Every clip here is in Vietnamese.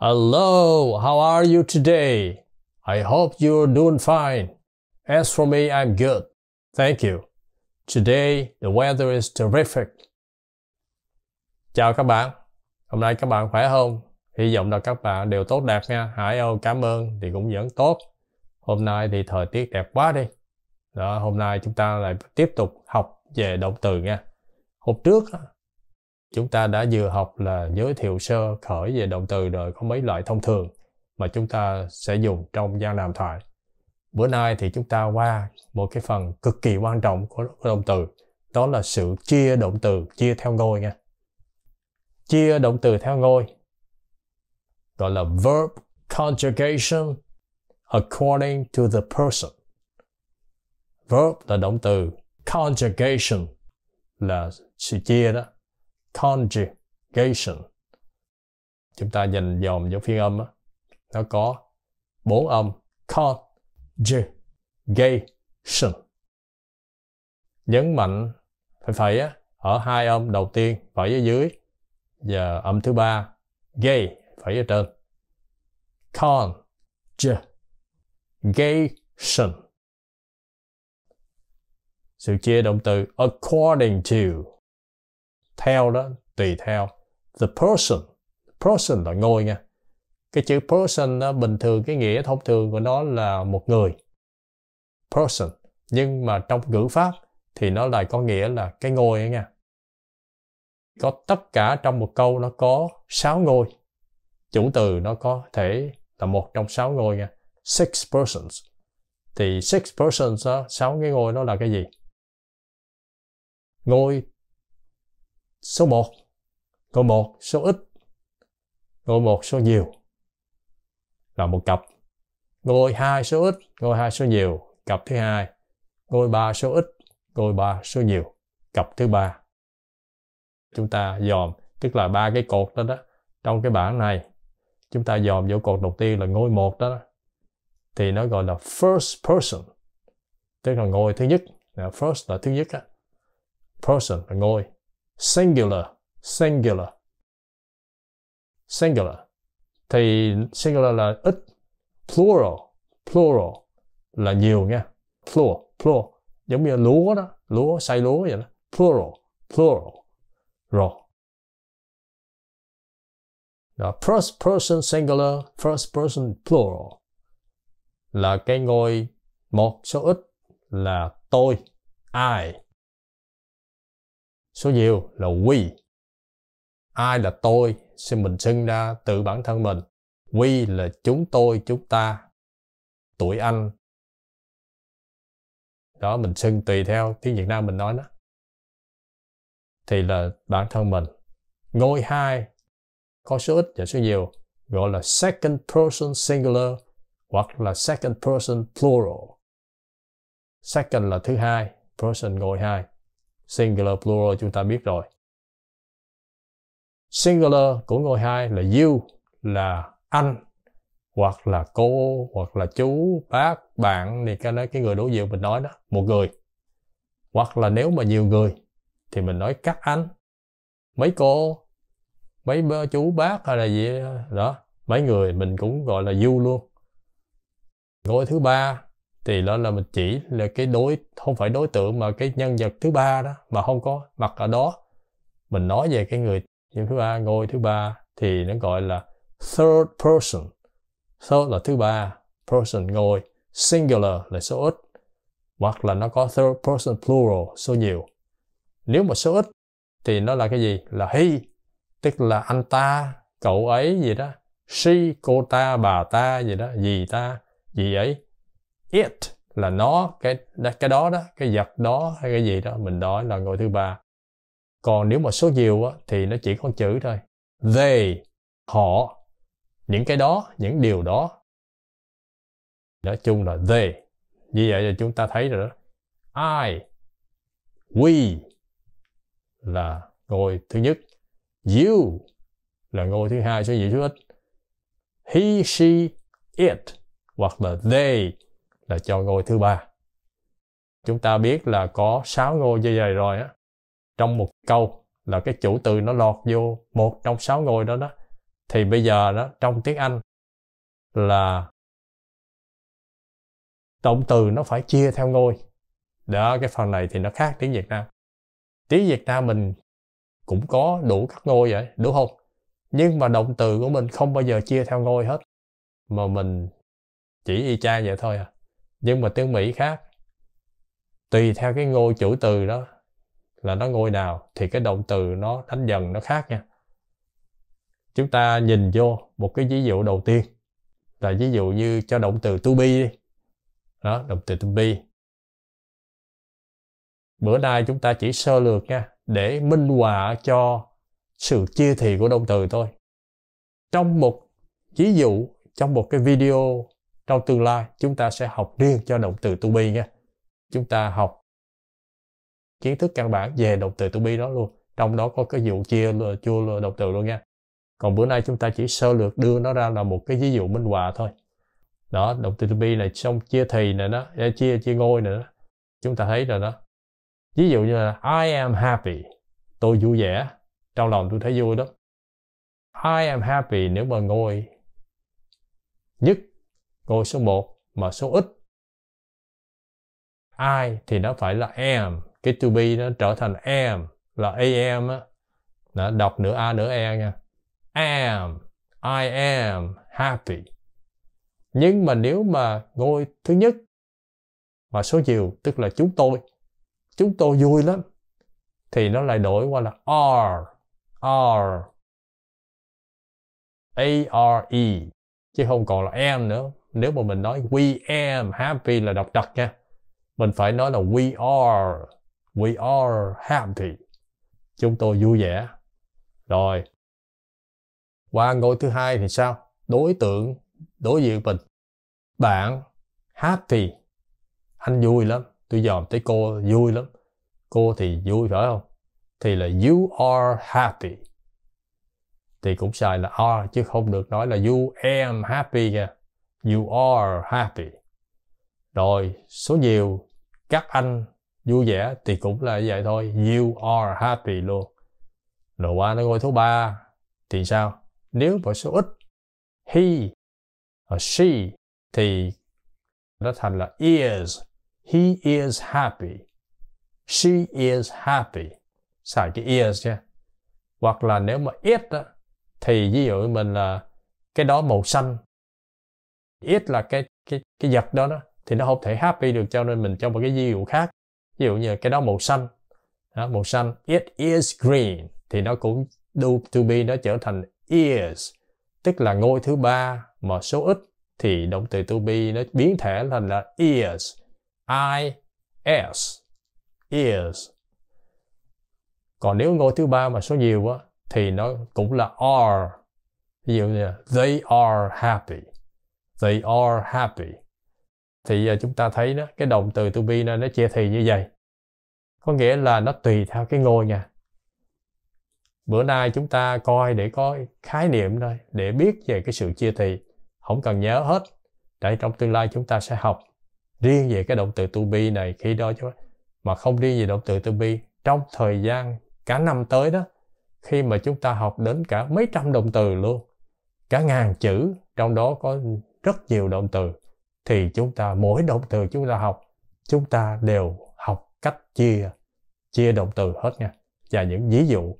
Hello, how are you today? I hope you're doing fine. As for me, I'm good. Thank you. Today, the weather is terrific. Chào các bạn. Hôm nay các bạn khỏe không? Hy vọng là các bạn đều tốt đẹp nha. Hải âu cảm ơn thì cũng vẫn tốt. Hôm nay thì thời tiết đẹp quá đi. Đó, hôm nay chúng ta lại tiếp tục học về động từ nha. Hôm trước chúng ta đã vừa học là giới thiệu sơ khởi về động từ rồi có mấy loại thông thường mà chúng ta sẽ dùng trong gian đàm thoại. Bữa nay thì chúng ta qua một cái phần cực kỳ quan trọng của động từ, đó là sự chia động từ, chia theo ngôi nha. Chia động từ theo ngôi gọi là verb conjugation according to the person. Verb là động từ, conjugation là sự chia đó conjugation. Chúng ta dành dòm dấu phiên âm đó, nó có bốn âm. Conjugation. Nhấn mạnh phải phải á, ở hai âm đầu tiên phải ở dưới và âm thứ ba gay phải ở trên. Conjugation. Sự chia động từ according to theo đó tùy theo. The person person là ngôi nha. Cái chữ person đó bình thường cái nghĩa thông thường của nó là một người. Person nhưng mà trong ngữ pháp thì nó lại có nghĩa là cái ngôi ấy nha. Có tất cả trong một câu nó có sáu ngôi. Chủ từ nó có thể là một trong sáu ngôi nha. Six persons. Thì six persons đó, sáu cái ngôi nó là cái gì? Ngôi số 1 ngôi 1 số ít ngôi 1 số nhiều. Là một cặp. Ngôi 2 số ít ngôi 2 số nhiều. Cặp thứ hai ngôi 3 số ít ngôi 3 số nhiều. Cặp thứ ba. Chúng ta dòm tức là ba cái cột đó đó trong cái bảng này. Chúng ta dòm vô cột đầu tiên là ngôi 1 đó, đó. Thì nó gọi là first person. Tức là ngôi thứ nhất. First là thứ nhất á. Person là ngôi singular singular. Singular. Thì singular là ít. Plural plural là nhiều nha. Plural plural. Giống như lúa đó lúa xay lúa vậy đó. Plural plural. Rồi. Đó, first person singular first person plural là cái ngôi một số ít là tôi I số nhiều là we. Ai là tôi xin mình xưng ra tự bản thân mình. We là chúng tôi, chúng ta. Tuổi anh. Đó, mình xưng tùy theo tiếng việt nam mình nói đó. Thì là bản thân mình. Ngôi hai. Có số ít và số nhiều. Gọi là second person singular hoặc là second person plural. Second là thứ hai, person ngôi hai singular plural chúng ta biết rồi. Singular của ngôi hai là you, là anh, hoặc là cô, hoặc là chú, bác, bạn thì cái nói cái người đối diện mình nói đó, một người. Hoặc là nếu mà nhiều người thì mình nói các anh. Mấy cô, mấy chú, bác hay là gì đó, mấy người mình cũng gọi là you luôn. Ngôi thứ ba thì đó là mình chỉ là cái đối, không phải đối tượng mà cái nhân vật thứ ba đó, mà không có mặt ở đó. Mình nói về cái người nhân thứ ba, ngôi thứ ba, thì nó gọi là third person. Third là thứ ba, person, ngôi. Singular là số ít, hoặc là nó có third person plural, số nhiều. Nếu mà số ít thì nó là cái gì? Là he, tức là anh ta, cậu ấy gì đó. She, cô ta, bà ta gì đó gì ta gì ấy it là nó cái cái đó đó cái vật đó hay cái gì đó mình nói là ngôi thứ ba. Còn nếu mà số nhiều á, thì nó chỉ có chữ thôi. They họ những cái đó những điều đó. Nói chung là they. Như vậy là chúng ta thấy rồi đó. I we là ngôi thứ nhất. You là ngôi thứ hai số nhiều số ít. He she it hoặc là they là cho ngôi thứ ba. Chúng ta biết là có sáu ngôi như vậy rồi á. Trong một câu là cái chủ từ nó lọt vô một trong sáu ngôi đó đó. Thì bây giờ đó, trong tiếng Anh là động từ nó phải chia theo ngôi. Đó, cái phần này thì nó khác tiếng Việt Nam. Tiếng Việt Nam mình cũng có đủ các ngôi vậy, đúng không? Nhưng mà động từ của mình không bao giờ chia theo ngôi hết. Mà mình chỉ y chang vậy thôi à nhưng mà tiếng Mỹ khác. Tùy theo cái ngôi chủ từ đó, là nó ngôi nào, thì cái động từ nó đánh dần nó khác nha. Chúng ta nhìn vô một cái ví dụ đầu tiên, là ví dụ như cho động từ to be đi. Đó, động từ to be. Bữa nay chúng ta chỉ sơ lược nha, để minh họa cho sự chia thì của động từ thôi. Trong một, ví dụ, trong một cái video trong tương lai, chúng ta sẽ học riêng cho động từ to be nha. Chúng ta học kiến thức căn bản về động từ to be đó luôn. Trong đó có cái vụ chia chua động từ luôn nha. Còn bữa nay chúng ta chỉ sơ lược đưa nó ra là một cái ví dụ minh họa thôi. Đó, động từ to be này, xong chia thì này đó chia chia ngôi này đó chúng ta thấy rồi đó ví dụ như là, I am happy. Tôi vui vẻ. Trong lòng tôi thấy vui đó. I am happy nếu mà ngôi nhất câu số 1 mà số ít. I thì nó phải là am. Cái to be nó trở thành am là am á. Đó, đọc nửa a nửa e nha. Am I am happy. Nhưng mà nếu mà ngôi thứ nhất mà số nhiều tức là chúng tôi chúng tôi vui lắm thì nó lại đổi qua là are are a r e chứ không còn là am nữa nếu mà mình nói we am happy là đọc trật nha. Mình phải nói là we are we are happy. Chúng tôi vui vẻ. Rồi. Qua ngôi thứ hai thì sao? Đối tượng, đối diện mình. Bạn, happy. Anh vui lắm. Tôi dòm thấy cô, vui lắm. Cô thì vui phải không? Thì là you are happy. Thì cũng xài là are chứ không được nói là you am happy nha you are happy. Rồi số nhiều các anh vui vẻ thì cũng là vậy thôi. You are happy luôn. Rồi qua nó ngôi thứ ba thì sao? Nếu mà số ít he or she thì nó thành là is. He is happy. She is happy. Xài cái is nha. Hoặc là nếu mà it đó, thì ví dụ mình là cái đó màu xanh ít là cái cái cái vật đó đó thì nó không thể happy được cho nên mình cho một cái ví dụ khác. Ví dụ như cái đó màu xanh. Đó, màu xanh it is green thì nó cũng do to be nó trở thành is tức là ngôi thứ ba mà số ít thì động từ to be nó biến thể thành là is i s is. Còn nếu ngôi thứ ba mà số nhiều á thì nó cũng là are. Ví dụ như they are happy they are happy. Thì à, chúng ta thấy đó, cái động từ to be nó nó chia thì như vậy. Có nghĩa là nó tùy theo cái ngôi nha. Bữa nay chúng ta coi để có khái niệm thôi, để biết về cái sự chia thì. Không cần nhớ hết, để trong tương lai chúng ta sẽ học riêng về cái động từ to be này khi đó chứ. Mà không riêng về động từ to be, trong thời gian cả năm tới đó, khi mà chúng ta học đến cả mấy trăm động từ luôn, cả ngàn chữ, trong đó có rất nhiều động từ thì chúng ta mỗi động từ chúng ta học chúng ta đều học cách chia chia động từ hết nha. Và những ví dụ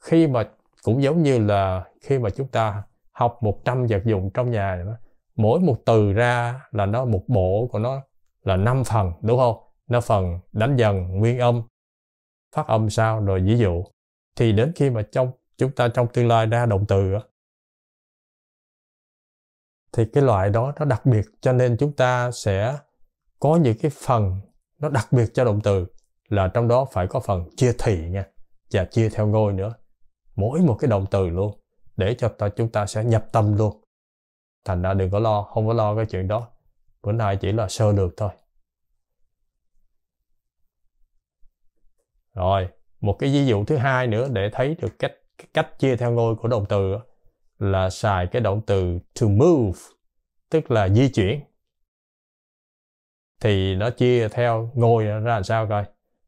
khi mà cũng giống như là khi mà chúng ta học 100 vật dụng trong nhà đó, mỗi một từ ra là nó một bộ của nó là 5 phần đúng không? Nó phần đánh dần nguyên âm phát âm sao rồi ví dụ. Thì đến khi mà trong chúng ta trong tương lai ra động từ đó, thì cái loại đó nó đặc biệt cho nên chúng ta sẽ có những cái phần nó đặc biệt cho động từ là trong đó phải có phần chia thì nha và chia theo ngôi nữa. Mỗi một cái động từ luôn để cho ta, chúng ta sẽ nhập tâm luôn. Thành ra đừng có lo không có lo cái chuyện đó. Bữa nay chỉ là sơ lược thôi. Rồi một cái ví dụ thứ hai nữa để thấy được cách cách chia theo ngôi của động từ đó là xài cái động từ to move, tức là di chuyển. Thì nó chia theo ngôi ra làm sao coi?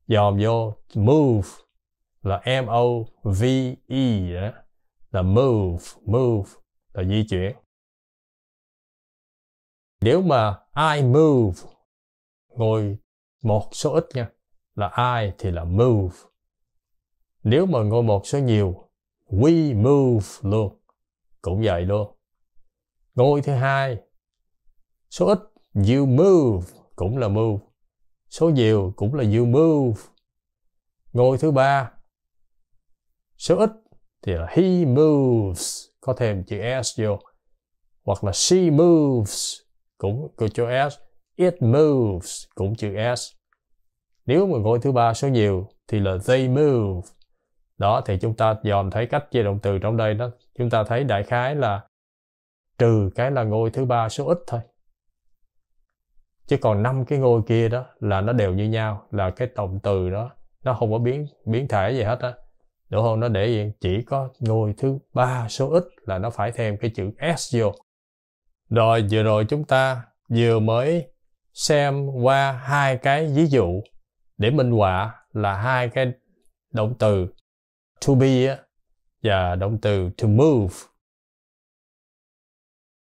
Dòm vô move là M O V E đó. Là move move là di chuyển. Nếu mà I move ngồi một số ít nha, là I thì là move. Nếu mà ngồi một số nhiều, we move luôn cũng vậy luôn. Ngôi thứ hai. Số ít, you move cũng là move. Số nhiều cũng là you move. Ngôi thứ ba. Số ít thì là he moves. Có thêm chữ s vô. Hoặc là she moves cũng có chữ s. It moves cũng chữ s. Nếu mà ngôi thứ ba số nhiều thì là they move đó, thì chúng ta dòm thấy cách chia động từ trong đây đó. Chúng ta thấy đại khái là trừ cái là ngôi thứ ba số ít thôi. Chứ còn năm cái ngôi kia đó là nó đều như nhau, là cái động từ đó, nó không có biến biến thể gì hết á. Đúng không nó để yên chỉ có ngôi thứ ba số ít là nó phải thêm cái chữ s vô. Rồi, vừa rồi chúng ta vừa mới xem qua hai cái ví dụ để minh họa là hai cái động từ to be và động từ to move.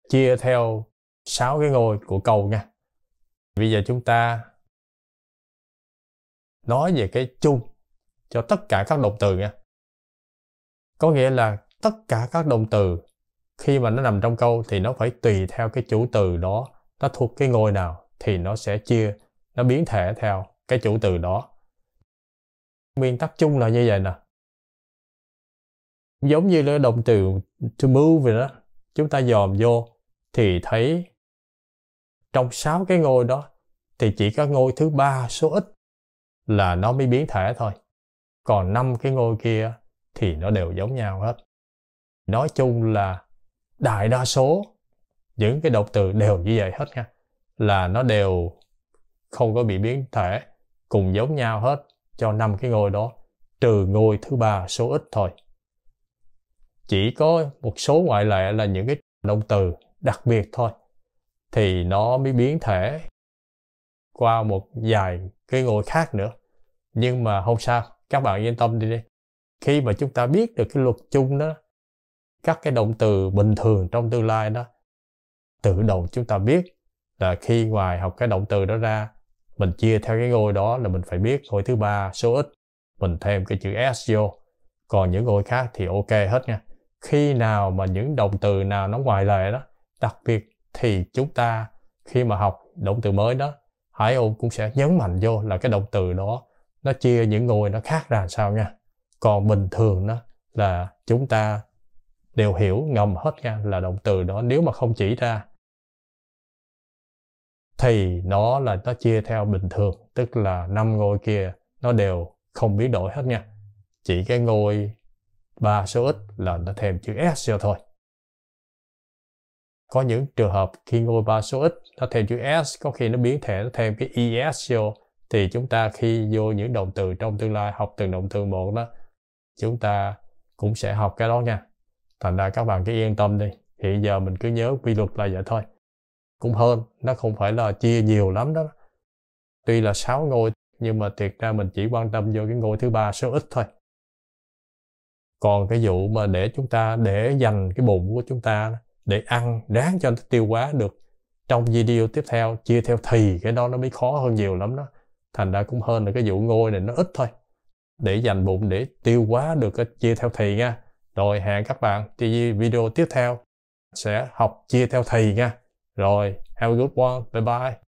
Chia theo sáu cái ngôi của câu nha. Bây giờ chúng ta nói về cái chung cho tất cả các động từ nha. Có nghĩa là tất cả các động từ khi mà nó nằm trong câu thì nó phải tùy theo cái chủ từ đó, nó thuộc cái ngôi nào thì nó sẽ chia, nó biến thể theo cái chủ từ đó. Nguyên tắc chung là như vậy nè giống như là động từ to move vậy đó. Chúng ta dòm vô thì thấy trong sáu cái ngôi đó thì chỉ có ngôi thứ ba số ít là nó mới biến thể thôi. Còn năm cái ngôi kia thì nó đều giống nhau hết. Nói chung là đại đa số những cái động từ đều như vậy hết nha. Là nó đều không có bị biến thể, cùng giống nhau hết cho năm cái ngôi đó, trừ ngôi thứ ba số ít thôi chỉ có một số ngoại lệ là những cái động từ đặc biệt thôi, thì nó mới biến thể qua một vài cái ngôi khác nữa. Nhưng mà không sao, các bạn yên tâm đi đi. Khi mà chúng ta biết được cái luật chung đó, các cái động từ bình thường trong tương lai đó, tự động chúng ta biết là khi ngoài học cái động từ đó ra, mình chia theo cái ngôi đó là mình phải biết ngôi thứ ba số ít, mình thêm cái chữ s vô. Còn những ngôi khác thì ok hết nha khi nào mà những động từ nào nó ngoài lệ đó, đặc biệt thì chúng ta khi mà học động từ mới đó, Hải ôn cũng sẽ nhấn mạnh vô là cái động từ đó, nó chia những ngôi nó khác ra sao nha. Còn bình thường đó là chúng ta đều hiểu ngầm hết nha, là động từ đó nếu mà không chỉ ra thì nó là nó chia theo bình thường, tức là năm ngôi kia nó đều không biến đổi hết nha. Chỉ cái ngôi và số ít là nó thêm chữ s vô thôi. Có những trường hợp khi ngôi ba số ít, nó thêm chữ s, có khi nó biến thể, nó thêm cái es vô. Thì chúng ta khi vô những động từ trong tương lai, học từng động từ một đó, chúng ta cũng sẽ học cái đó nha. Thành ra các bạn cứ yên tâm đi. Hiện giờ mình cứ nhớ quy luật là vậy thôi. Cũng hơn, nó không phải là chia nhiều lắm đó. Tuy là 6 ngôi, nhưng mà thiệt ra mình chỉ quan tâm vô cái ngôi thứ ba số ít thôi còn cái vụ mà để chúng ta, để dành cái bụng của chúng ta để ăn, ráng cho nó tiêu hóa được trong video tiếp theo, chia theo thì cái đó nó mới khó hơn nhiều lắm đó. Thành ra cũng hơn là cái vụ ngôi này nó ít thôi. Để dành bụng để tiêu hóa được cái chia theo thì nha. Rồi hẹn các bạn đi video tiếp theo sẽ học chia theo thì nha. Rồi, have a good one. Bye bye.